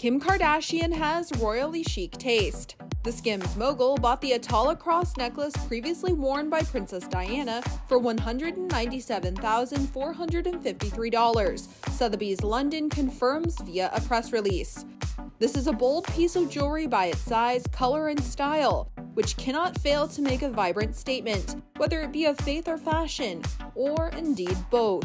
Kim Kardashian has royally chic taste. The Skims mogul bought the Attallah cross necklace previously worn by Princess Diana for $197,453, Sotheby's London confirms via a press release. This is a bold piece of jewelry by its size, color, and style, which cannot fail to make a vibrant statement, whether it be of faith or fashion, or indeed both.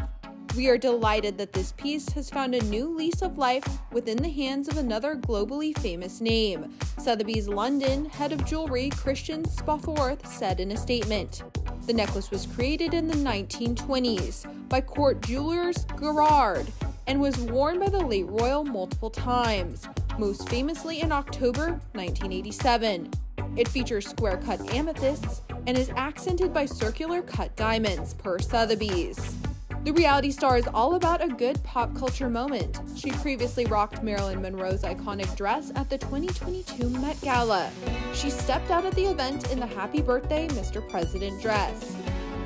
We are delighted that this piece has found a new lease of life within the hands of another globally famous name, Sotheby's London head of jewelry Christian Spofforth said in a statement. The necklace was created in the 1920s by court jewelers Garrard and was worn by the late royal multiple times, most famously in October 1987. It features square cut amethysts and is accented by circular cut diamonds per Sotheby's. The reality star is all about a good pop culture moment. She previously rocked Marilyn Monroe's iconic dress at the 2022 Met Gala. She stepped out at the event in the Happy Birthday, Mr. President dress.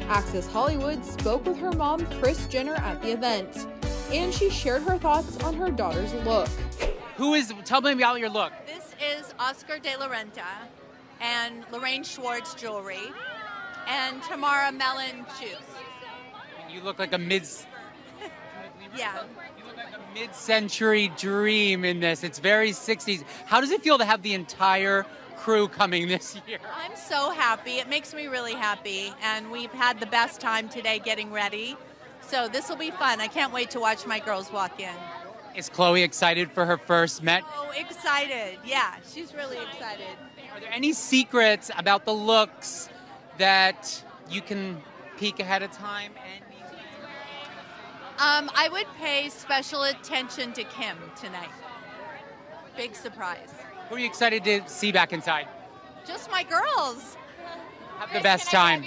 Access Hollywood spoke with her mom, Kris Jenner, at the event, and she shared her thoughts on her daughter's look. Who is, tell me about your look. This is Oscar de la Renta and Lorraine Schwartz jewelry and Tamara Mellon shoes. You look like a mid. Yeah. You look like a mid-century dream in this. It's very 60s. How does it feel to have the entire crew coming this year? I'm so happy. It makes me really happy. And we've had the best time today getting ready. So this will be fun. I can't wait to watch my girls walk in. Is Khloe excited for her first Met? Oh, excited. Yeah, she's really excited. Are there any secrets about the looks that you can peek ahead of time? And Um, I would pay special attention to Kim tonight. Big surprise. who are you excited to see back inside? Just my girls. Have the best time.